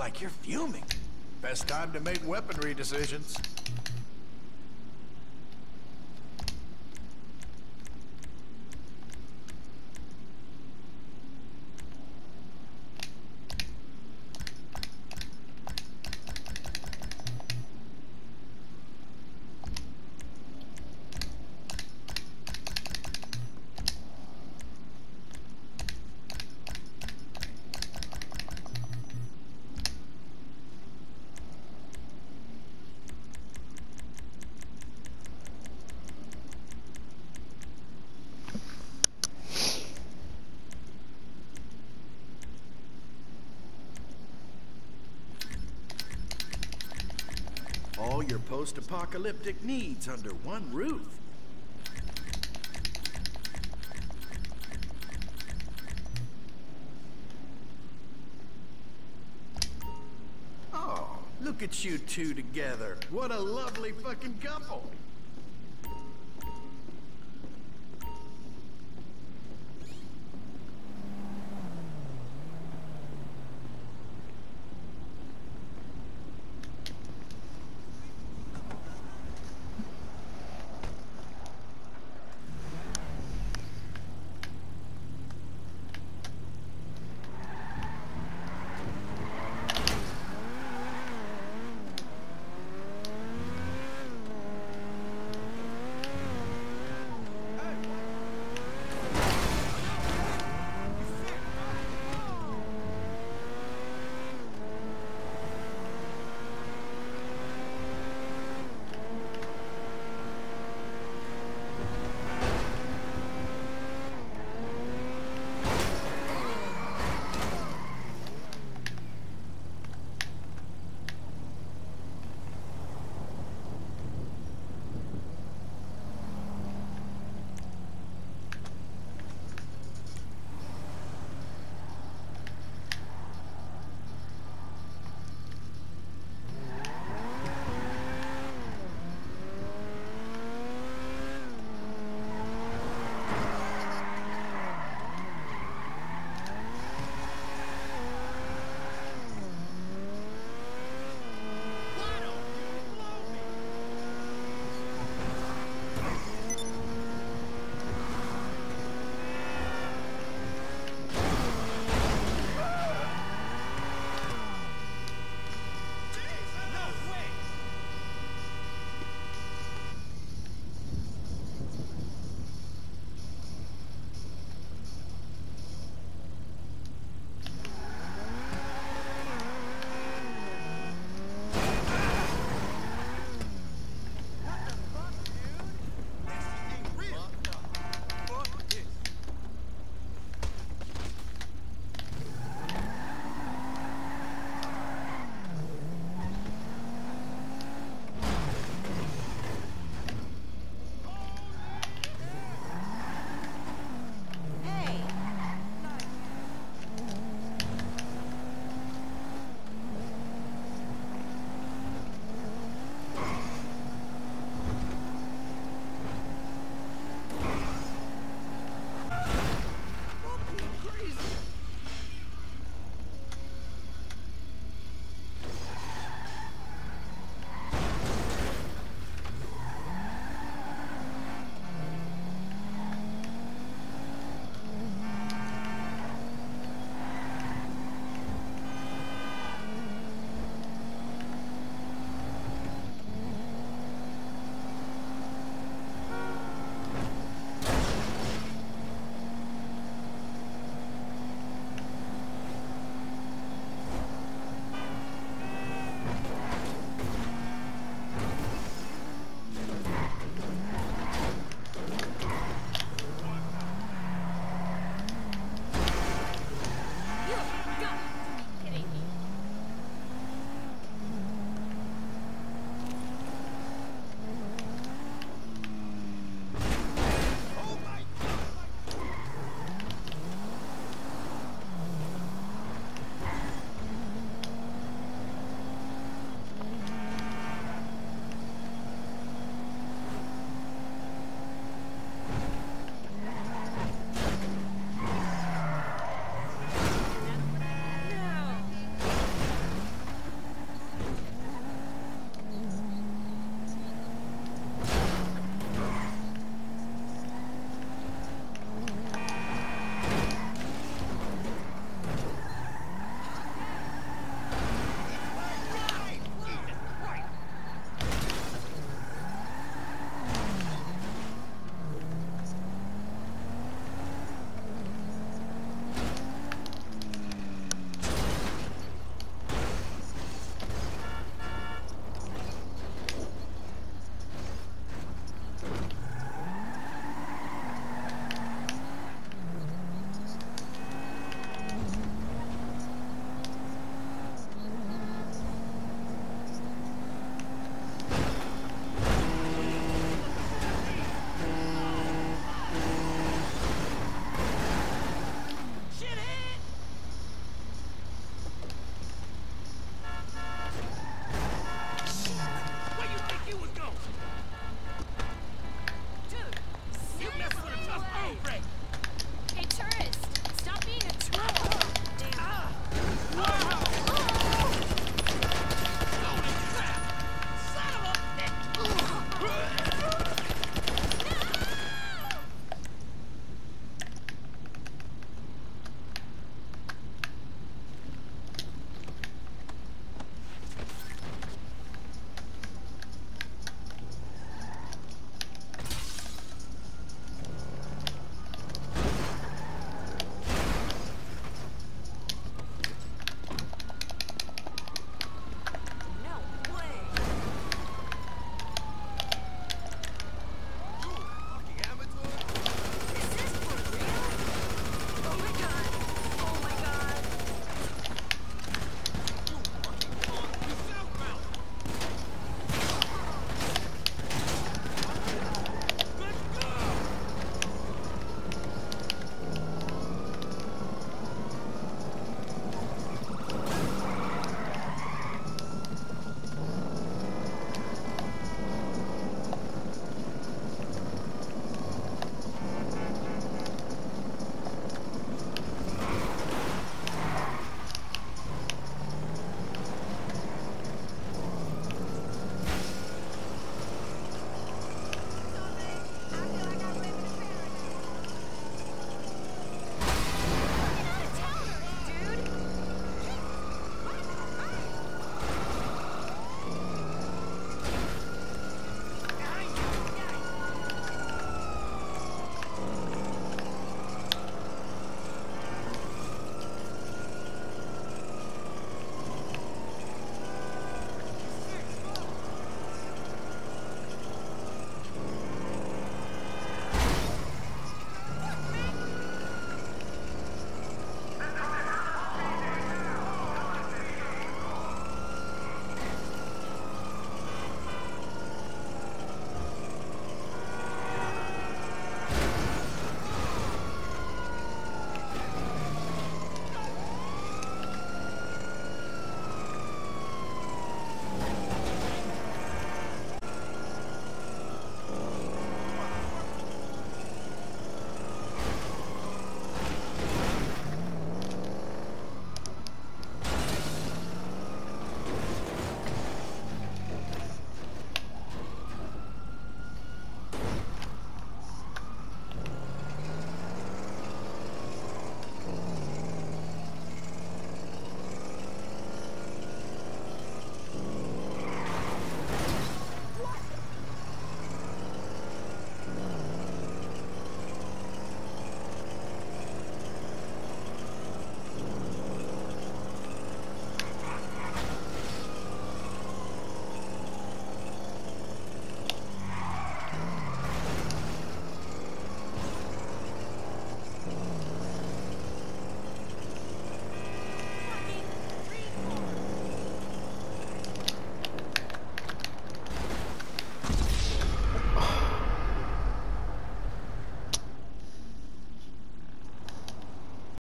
Like you're fuming. Best time to make weaponry decisions. Post-apocalyptic needs under one roof. Oh, look at you two together. What a lovely fucking couple.